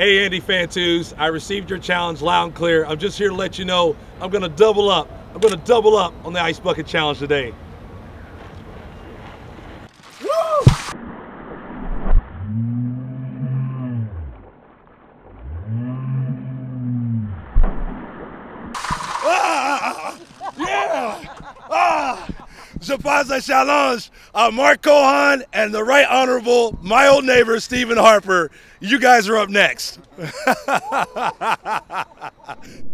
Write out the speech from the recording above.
Hey, Andy Fantuz, I received your challenge loud and clear. I'm just here to let you know I'm going to double up. I'm going to double up on the Ice Bucket Challenge today. Ah, yeah! Ah! Je challenge uh, Mark Cohon and the Right Honorable, my old neighbor, Stephen Harper. You guys are up next.